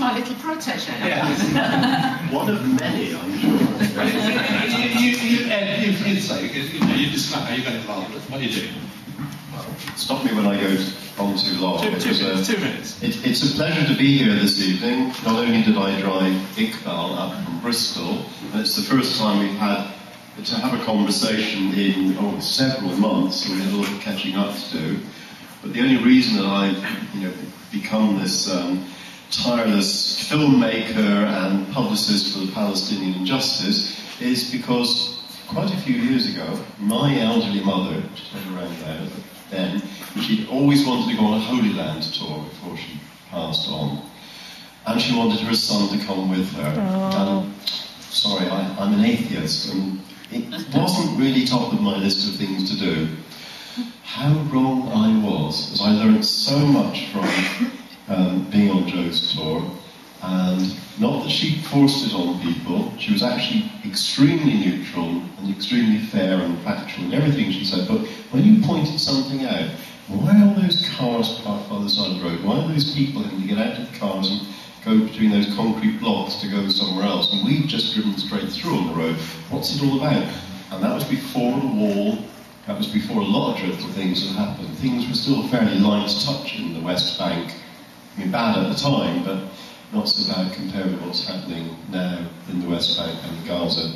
my little protege. Yeah. One of many, I'm sure. you, you, you, Ed, you, you say, you know, you describe how you got involved with what you do. Stop me when I go on too long. Two, two because, uh, minutes, two minutes. It, it's a pleasure to be here this evening. Not only did I drive Iqbal up from Bristol, and it's the first time we've had to have a conversation in oh, several months, so we had a lot of catching up to do. But the only reason that I've you know, become this um, tireless filmmaker and publicist for the Palestinian injustice is because quite a few years ago, my elderly mother, around there, then, she'd always wanted to go on a Holy Land tour before she passed on. And she wanted her son to come with her. And, um, sorry, I, I'm an atheist, and it wasn't really top of my list of things to do. How wrong I was, as I learned so much from um, being on Joe's tour. And not that she forced it on people, she was actually extremely neutral and extremely fair and factual in everything she said. But when you pointed something out, why are those cars parked by the side of the road? Why are those people having to get out of the cars and go between those concrete blocks to go somewhere else? And we've just driven straight through on the road. What's it all about? And that was before the wall. That was before a lot of dreadful things had happened. Things were still fairly light touch in the West Bank. I mean, bad at the time, but not so bad compared with what's happening now in the West Bank and Gaza.